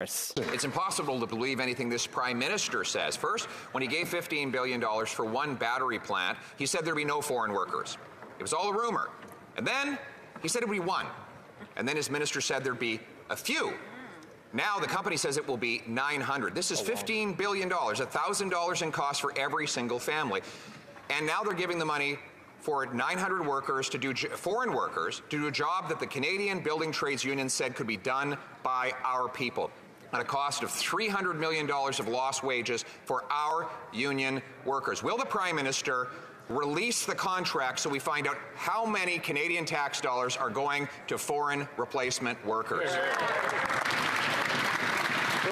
It's impossible to believe anything this prime minister says. First, when he gave $15 billion for one battery plant, he said there'd be no foreign workers. It was all a rumor. And then he said it would be one. And then his minister said there'd be a few. Now the company says it will be 900. This is $15 billion, $1,000 in cost for every single family. And now they're giving the money for 900 workers to do foreign workers to do a job that the Canadian Building Trades Union said could be done by our people at a cost of $300 million of lost wages for our union workers. Will the Prime Minister release the contract so we find out how many Canadian tax dollars are going to foreign replacement workers? The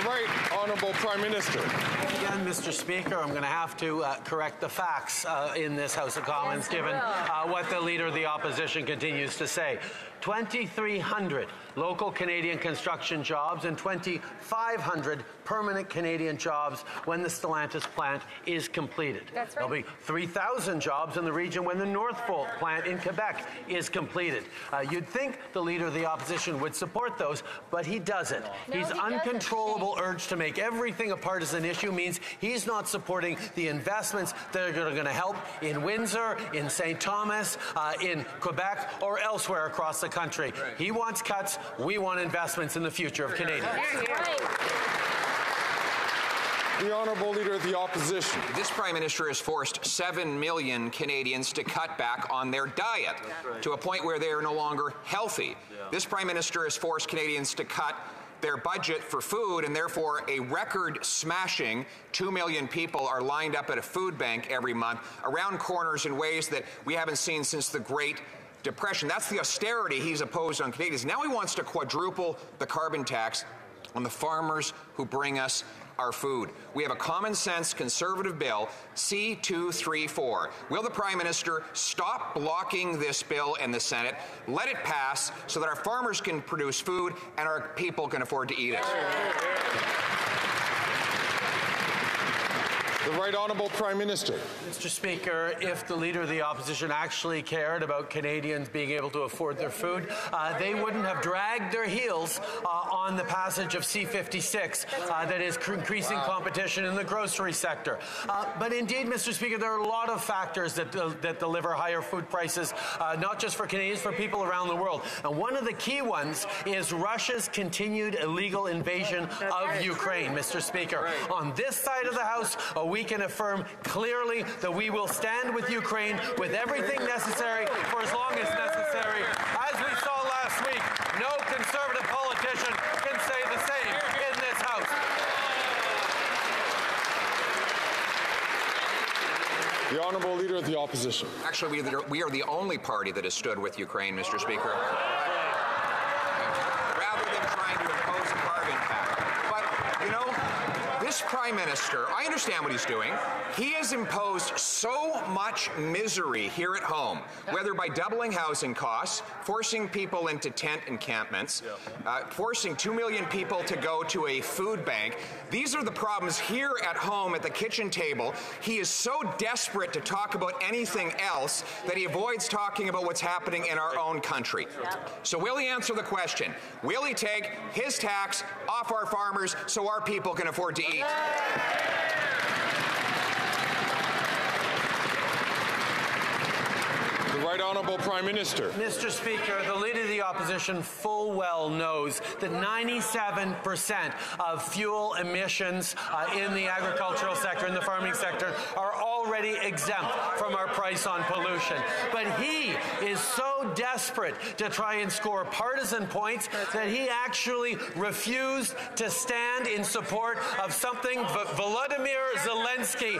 right honourable Prime Minister. Again, Mr. Speaker, I'm going to have to uh, correct the facts uh, in this House of Commons, given uh, what the Leader of the Opposition continues to say. 2,300 local Canadian construction jobs and 2,500 permanent Canadian jobs when the Stellantis plant is completed. That's right. There'll be 3,000 jobs in the region when the Northvolt plant in Quebec is completed. Uh, you'd think the Leader of the Opposition would support those, but he doesn't. No, His he uncontrollable urge to make everything a partisan issue means he's not supporting the investments that are going to help in Windsor, in St. Thomas, uh, in Quebec, or elsewhere across the country. He wants cuts. We want investments in the future of Canadians. The Honourable Leader of the Opposition. This Prime Minister has forced 7 million Canadians to cut back on their diet to a point where they are no longer healthy. This Prime Minister has forced Canadians to cut their budget for food, and therefore a record smashing 2 million people are lined up at a food bank every month around corners in ways that we haven't seen since the Great Depression. That's the austerity he's opposed on Canadians. Now he wants to quadruple the carbon tax on the farmers who bring us our food. We have a common sense conservative bill, C234. Will the Prime Minister stop blocking this bill in the Senate, let it pass so that our farmers can produce food and our people can afford to eat it? The right honourable Prime Minister. Mr. Speaker, if the Leader of the Opposition actually cared about Canadians being able to afford their food, uh, they wouldn't have dragged their heels uh, on the passage of C56 uh, that is cr- increasing competition in the grocery sector. Uh, but indeed, Mr. Speaker, there are a lot of factors that, uh, that deliver higher food prices, uh, not just for Canadians, for people around the world. And one of the key ones is Russia's continued illegal invasion of Ukraine, Mr. Speaker. On this side of the House, uh, we can affirm clearly that we will stand with Ukraine with everything necessary for as long as necessary. As we saw last week, no conservative politician can say the same in this House. The Honourable Leader of the Opposition. Actually, we, we are the only party that has stood with Ukraine, Mr. Speaker. Rather than trying to impose a carbon tax. But, you know, this Prime Minister, I understand what he's doing. He has imposed so much misery here at home, whether by doubling housing costs, forcing people into tent encampments, uh, forcing 2 million people to go to a food bank. These are the problems here at home at the kitchen table. He is so desperate to talk about anything else that he avoids talking about what's happening in our own country. So, will he answer the question? Will he take his tax off our farmers so our people can afford to eat? The right honourable Prime Minister. Mr. Speaker, the Leader of the Opposition full well knows that 97% of fuel emissions uh, in the agricultural sector, in the farming sector, are already exempt from our price on pollution. But he is so desperate to try and score partisan points that he actually refused to stand in support of something Volodymyr Zelensky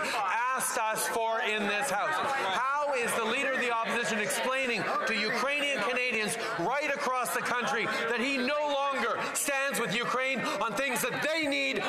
asked us for in this House. How is the Leader of the Opposition explaining to Ukrainian Canadians right across the country that he no longer stands with Ukraine on things that they need